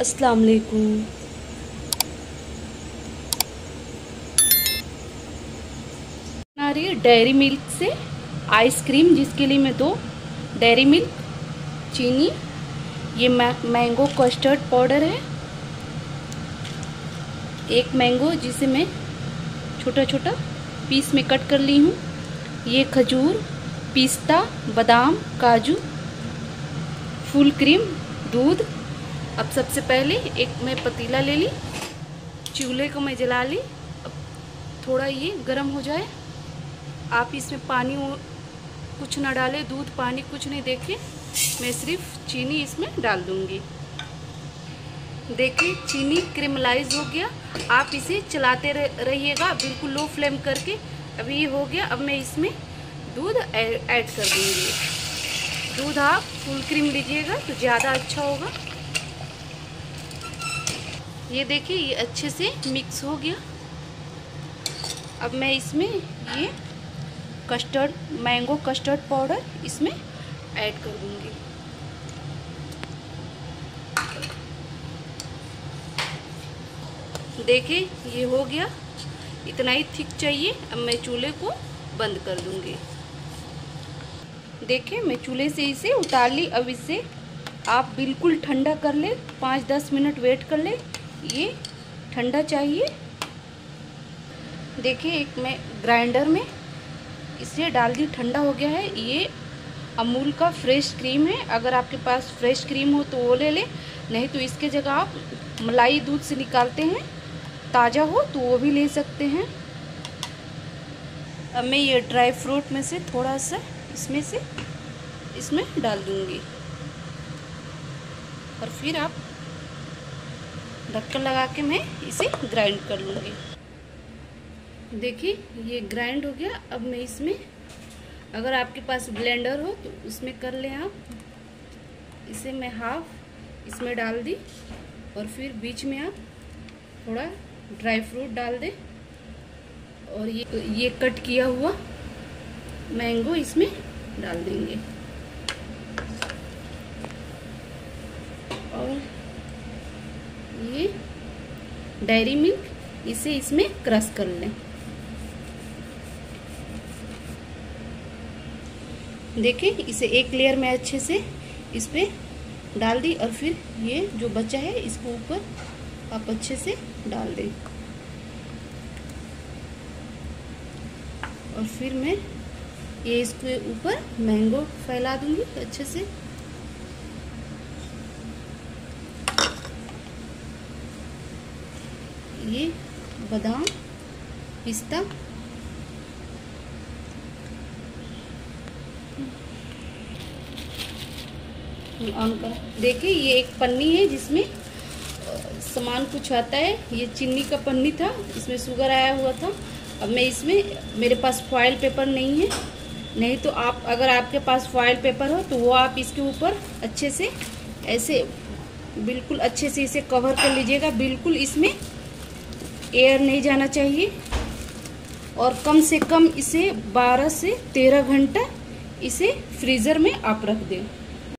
अस्सलाम वालेकुम। बना रही है डेयरी मिल्क से आइसक्रीम जिसके लिए मैं दो डेयरी मिल्क, चीनी, ये मैंगो कस्टर्ड पाउडर है। एक मैंगो जिसे मैं छोटा छोटा पीस में कट कर ली हूँ। ये खजूर, पिस्ता, बादाम, काजू फुल क्रीम दूध अब सबसे पहले एक मैं पतीला ले ली, चूल्हे को मैं जला ली। अब थोड़ा ये गर्म हो जाए। आप इसमें पानी कुछ ना डालें, दूध, पानी कुछ नहीं देखें। मैं सिर्फ़ चीनी इसमें डाल दूँगी। देखिए चीनी क्रिमलाइज हो गया। आप इसे चलाते रहिएगा। बिल्कुल लो फ्लेम करके। अभी ये हो गया। अब मैं इसमें दूध ऐड कर दूँगी। दूध आप फुल क्रीम लीजिएगा तो ज़्यादा अच्छा होगा। ये देखिए, ये अच्छे से मिक्स हो गया। अब मैं इसमें ये कस्टर्ड मैंगो कस्टर्ड पाउडर इसमें ऐड कर दूँगी। देखिए, ये हो गया। इतना ही थिक चाहिए। अब मैं चूल्हे को बंद कर दूँगी। देखिए, मैं चूल्हे से इसे उतार ली। अब इसे आप बिल्कुल ठंडा कर ले। पाँच दस मिनट वेट कर ले। ये ठंडा चाहिए। देखिए एक मैं ग्राइंडर में इसे डाल दी, ठंडा हो गया है। ये अमूल का फ्रेश क्रीम है। अगर आपके पास फ्रेश क्रीम हो तो वो ले ले। नहीं तो इसके जगह आप मलाई दूध से निकालते हैं, ताज़ा हो तो वो भी ले सकते हैं। अब मैं ये ड्राई फ्रूट में से थोड़ा सा इसमें से इसमें डाल दूँगी। और फिर आप ढक्कन लगा के मैं इसे ग्राइंड कर लूँगी। देखिए, ये ग्राइंड हो गया। अब मैं इसमें, अगर आपके पास ब्लेंडर हो तो उसमें कर लें आप। इसे मैं हाफ़ इसमें डाल दी और फिर बीच में आप थोड़ा ड्राई फ्रूट डाल दें। और ये ये कट किया हुआ मैंगो इसमें डाल देंगे और ये डेयरी मिल्क इसे इसमें क्रश कर लें। देखिए इसे एक लेयर में अच्छे से इस पर डाल दी और फिर ये जो बचा है, इसको ऊपर आप अच्छे से डाल दें। और फिर मैं ये इसके ऊपर मैंगो फैला दूँगी, अच्छे से। ये बादाम, पिस्ता। ऑन कर देखिए ये एक पन्नी है जिसमें सामान कुछ आता है। ये चीनी का पन्नी था, इसमें शुगर आया हुआ था। अब मैं इसमें, मेरे पास फॉयल पेपर नहीं है। नहीं तो आप, अगर आपके पास फॉयल पेपर हो तो वो आप इसके ऊपर अच्छे से, ऐसे, बिल्कुल अच्छे से इसे कवर कर लीजिएगा। बिल्कुल इसमें एयर नहीं जाना चाहिए और कम से कम इसे 12 से 13 घंटा इसे फ्रीज़र में आप रख दें।